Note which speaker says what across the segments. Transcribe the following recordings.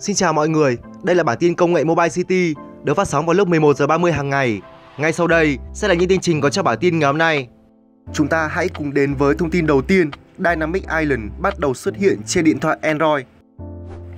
Speaker 1: Xin chào mọi người, đây là bản tin công nghệ Mobile City được phát sóng vào lúc 11 giờ 30 hàng ngày. Ngay sau đây sẽ là những tin trình có trong bản tin ngày hôm nay. Chúng ta hãy cùng đến với thông tin đầu tiên. Dynamic Island bắt đầu xuất hiện trên điện thoại Android.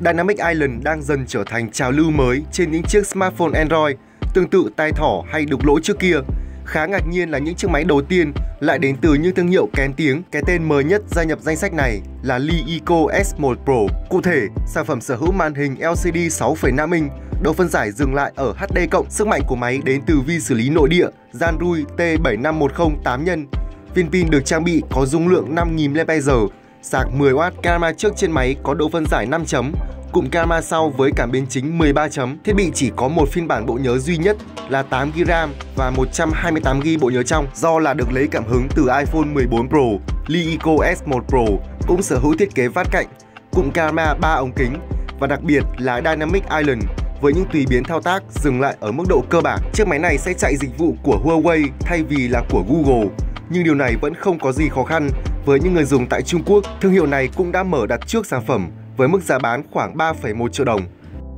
Speaker 1: Dynamic Island đang dần trở thành trào lưu mới trên những chiếc smartphone Android, tương tự tai thỏ hay đục lỗ trước kia. Khá ngạc nhiên là những chiếc máy đầu tiên lại đến từ những thương hiệu kén tiếng. Cái tên mới nhất gia nhập danh sách này là Lee Eco S1 Pro. Cụ thể, sản phẩm sở hữu màn hình LCD 6,5 inch, độ phân giải dừng lại ở HD+, sức mạnh của máy đến từ vi xử lý nội địa Zanrui T7510 8 nhân. Viên pin được trang bị có dung lượng 5.000 mAh, sạc 10W, camera trước trên máy có độ phân giải 5 chấm, Cụm camera sau với cảm biến chính 13 chấm, thiết bị chỉ có một phiên bản bộ nhớ duy nhất là 8GB RAM và 128GB bộ nhớ trong. Do là được lấy cảm hứng từ iPhone 14 Pro, Liico S1 Pro cũng sở hữu thiết kế vát cạnh, cụm camera 3 ống kính và đặc biệt là Dynamic Island với những tùy biến thao tác dừng lại ở mức độ cơ bản. Chiếc máy này sẽ chạy dịch vụ của Huawei thay vì là của Google, nhưng điều này vẫn không có gì khó khăn với những người dùng tại Trung Quốc. Thương hiệu này cũng đã mở đặt trước sản phẩm với mức giá bán khoảng 3,1 triệu đồng.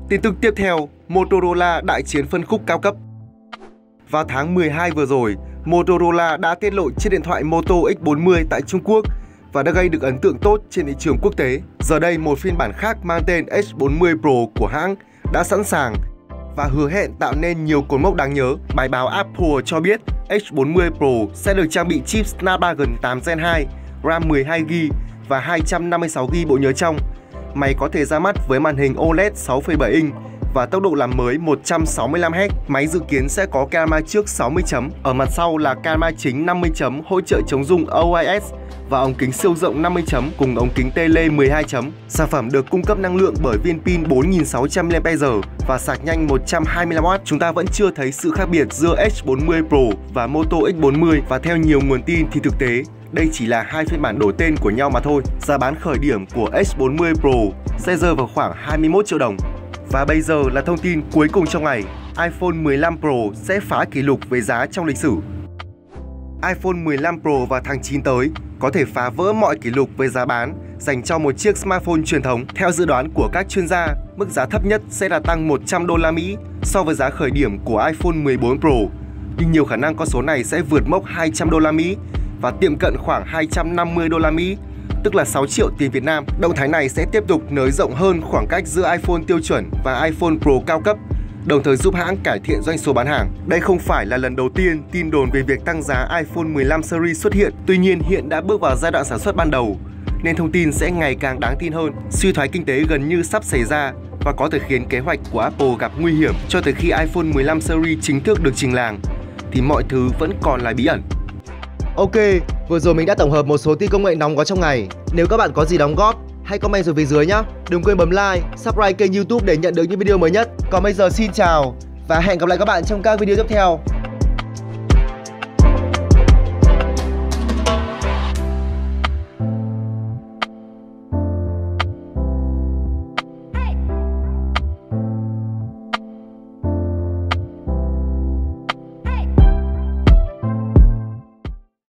Speaker 1: Tin tức tiếp theo, Motorola đại chiến phân khúc cao cấp. Vào tháng 12 vừa rồi, Motorola đã tiết lộ chiếc điện thoại Moto X40 tại Trung Quốc và đã gây được ấn tượng tốt trên thị trường quốc tế. Giờ đây, một phiên bản khác mang tên X40 Pro của hãng đã sẵn sàng và hứa hẹn tạo nên nhiều cột mốc đáng nhớ. Bài báo Apple cho biết X40 Pro sẽ được trang bị chip Snapdragon 8 Gen 2, RAM 12GB và 256GB bộ nhớ trong Máy có thể ra mắt với màn hình OLED 6,7 inch và tốc độ làm mới 165Hz. Máy dự kiến sẽ có camera trước 60 chấm, ở mặt sau là camera chính 50 chấm hỗ trợ chống rung OIS và ống kính siêu rộng 50 chấm cùng ống kính tele 12 chấm. Sản phẩm được cung cấp năng lượng bởi viên pin 4600 mAh và sạc nhanh 125W. Chúng ta vẫn chưa thấy sự khác biệt giữa X40 Pro và Moto X40 và theo nhiều nguồn tin thì thực tế đây chỉ là hai phiên bản đổi tên của nhau mà thôi. Giá bán khởi điểm của S40 Pro sẽ rơi vào khoảng 21 triệu đồng. Và bây giờ là thông tin cuối cùng trong ngày. iPhone 15 Pro sẽ phá kỷ lục về giá trong lịch sử. iPhone 15 Pro vào tháng 9 tới có thể phá vỡ mọi kỷ lục về giá bán dành cho một chiếc smartphone truyền thống. Theo dự đoán của các chuyên gia, mức giá thấp nhất sẽ là tăng 100 đô la Mỹ so với giá khởi điểm của iPhone 14 Pro. Nhưng nhiều khả năng con số này sẽ vượt mốc 200 đô la Mỹ và tiệm cận khoảng 250 đô la Mỹ, tức là 6 triệu tiền Việt Nam. Động thái này sẽ tiếp tục nới rộng hơn khoảng cách giữa iPhone tiêu chuẩn và iPhone Pro cao cấp, đồng thời giúp hãng cải thiện doanh số bán hàng. Đây không phải là lần đầu tiên tin đồn về việc tăng giá iPhone 15 series xuất hiện, tuy nhiên hiện đã bước vào giai đoạn sản xuất ban đầu, nên thông tin sẽ ngày càng đáng tin hơn. Suy thoái kinh tế gần như sắp xảy ra và có thể khiến kế hoạch của Apple gặp nguy hiểm cho tới khi iPhone 15 series chính thức được trình làng thì mọi thứ vẫn còn là bí ẩn. Ok, vừa rồi mình đã tổng hợp một số tin công nghệ nóng có trong ngày. Nếu các bạn có gì đóng góp, hãy comment xuống phía dưới nhé. Đừng quên bấm like, subscribe kênh YouTube để nhận được những video mới nhất. Còn bây giờ xin chào và hẹn gặp lại các bạn trong các video tiếp theo.